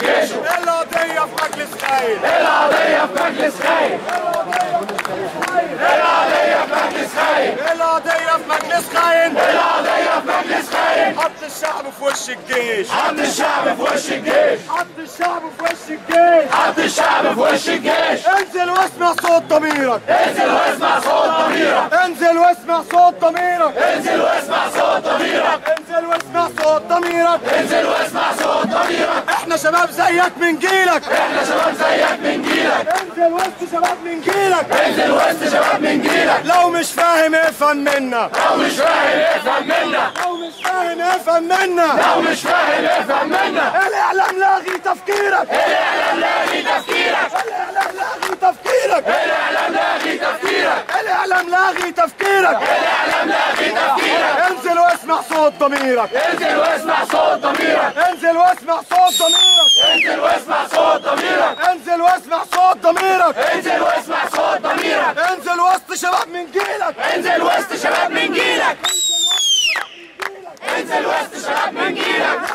جيشه القضية في مجلس خاين القضية في مجلس خاين القضية في مجلس خاين القضية في مجلس خاين القضية في مجلس خاين حط الشعب في وش الجيش حط الشعب في وش الجيش حط الشعب في وش الجيش حط الشعب في وش الجيش انزل واسمع صوت ضميرك انزل واسمع صوت واسمع صوت ضميرك. انزل واسمع صوت ضميرك. انزل واسمع صوت ضميرك. انزل واسمع صوت ضميرك. إحنا شباب زيك من جيلك. إحنا شباب زيك من جيلك. انزل وسط شباب من جيلك. انزل وسط شباب من جيلك. لو مش فاهم افهم منا. لو مش فاهم افهم منا. لو مش فاهم افهم منا. لو مش فاهم افهم منا. الاعلام لاغي تفكيرك. الاعلام لاغي تفكيرك. الاعلام لاغي تفكيرك الاعلام لاغي تفكيرك الاعلام لاغي تفكيرك. الاعلام لاغي تفكيرك انزل واسمع صوت ضميرك انزل واسمع صوت ضميرك انزل واسمع صوت ضميرك انزل واسمع صوت ضميرك. انزل واسمع صوت ضميرك. انزل واسمع صوت ضميرك. انزل وسط شباب من جيلك. انزل وسط شباب من جيلك. انزل وسط شباب من جيلك.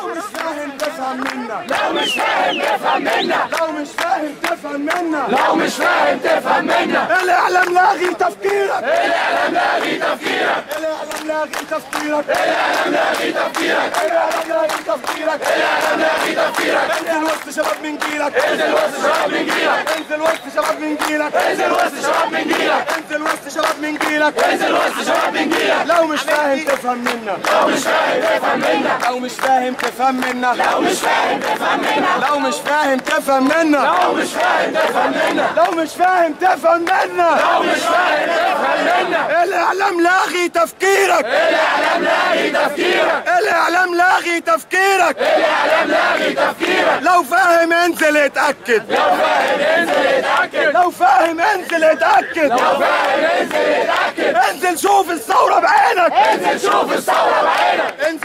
تفهم منا لو مش فاهم تفهم منا. لو مش فاهم تفهم منا. لو مش فاهم تفهم منا. الإعلام لاغي تفكيرك. الإعلام لاغي تفكيرك. الإعلام لاغي تفكيرك. الإعلام لاغي تفكيرك. الإعلام لاغي تفكيرك. الإعلام لاغي تفكيرك. انزل وسط شباب من جيلك. انزل وسط شباب من جيلك. انزل وسط شباب من جيلك. انزل وسط شباب من جيلك. انزل وسط شباب من جيلك. انزل وسط شباب من جيلك. لو مش فاهم تفهم منا. لو مش فاهم تفهم منا. لو مش فاهم تفهم منا. لو مش فاهم تفهم منا لو مش فاهم تفهم منا. لو مش فاهم تفهم منا. لو مش فاهم تفهم منا. لو مش فاهم تفهم منا. الإعلام لاغي تفكيرك. الإعلام لاغي تفكيرك. الإعلام لاغي تفكيرك. الإعلام لاغي تفكيرك. لو فاهم انزل اتأكد. لو فاهم انزل اتأكد. لو فاهم انزل اتأكد. لو فاهم انزل اتأكد. انزل شوف الثورة بعينك. انزل شوف الثورة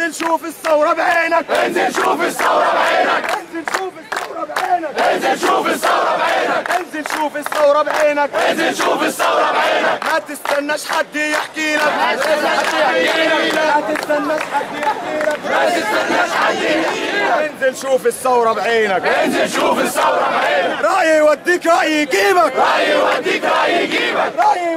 انزل شوف الثورة بعينك. انزل شوف الثورة بعينك. انزل شوف الثورة بعينك. انزل شوف الثورة بعينك. انزل شوف الثورة بعينك. انزل شوف الثورة بعينك. ما تستناش حد يحكي لك. ما تستناش حد يحكي لك. ما تستناش حد يحكي لك. ما تستناش حد يحكي لك. انزل شوف الثورة بعينك. انزل شوف الثورة بعينك. رأي يوديك رأي يجيبك. رأي يوديك رأي يجيبك.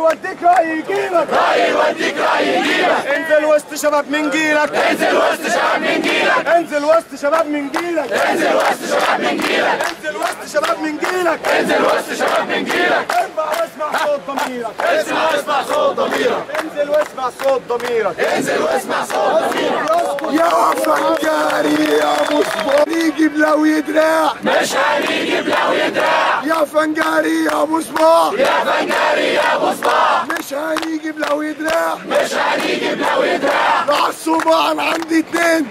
يوديك راي يجيبك راي يوديك راي يجيبك انزل وسط شباب من جيلك انزل وسط شباب من جيلك انزل وسط شباب من جيلك انزل وسط شباب من جيلك انزل وسط شباب من جيلك انزل وسط شباب من جيلك ارفع واسمع صوت ضميرك اسمع واسمع صوت ضميرك انزل واسمع صوت ضميرك انزل واسمع صوت ضميرك يا فنجاري يا مصبر يجيب لو يدراع مش هنيجي بلو يدراع يا فنجاري يا مصباح يا فنجاري يا أبو صباح. مش هنيجي بلو يدراع مش هنيجي بلو يدراع راح الصباع عندي اتنين.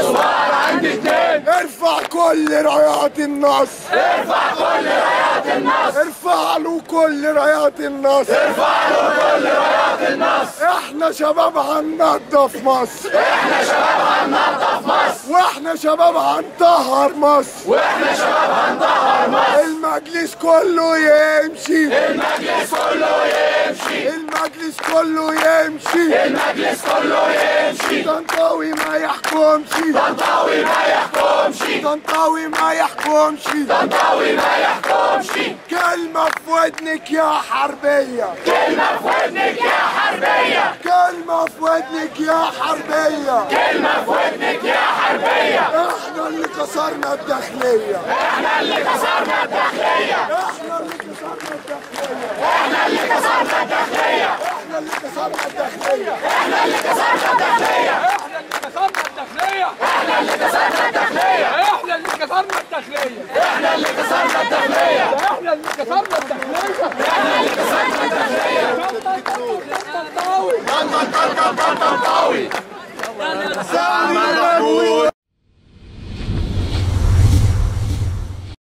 الصباح عندي اتنين. ارفع كل رايات النصر ارفع كل رايات النصر ارفع له كل رايات النصر ارفع له كل رايات النصر إحنا شباب هننضف مصر. إحنا شباب هننظف مصر. وإحنا شباب هنطهر مصر. وإحنا شباب هنطهر مصر. المجلس كله يمشي. المجلس كله يمشي. المجلس كله يمشي. المجلس كله يمشي. طنطاوي ما يحكمش. طنطاوي ما يحكمش. طنطاوي ما يحكمش. طنطاوي ما يحكمش. كلمة في ودنك يا حربية. كلمة في ودنك يا حربية. كلمة في ودنك يا حربية. كلمة في إحنا اللي كسرنا الداخلية إحنا اللي كسرنا الداخلية إحنا اللي كسرنا الداخلية إحنا اللي كسرنا الداخلية إحنا اللي كسرنا الداخلية إحنا اللي كسرنا الداخلية إحنا اللي كسرنا الداخلية إحنا اللي كسرنا الداخلية إحنا اللي كسرنا الداخلية إحنا اللي كسرنا الداخلية إحنا اللي كسرنا الداخلية طنطاوي طنطاوي سامي مجهول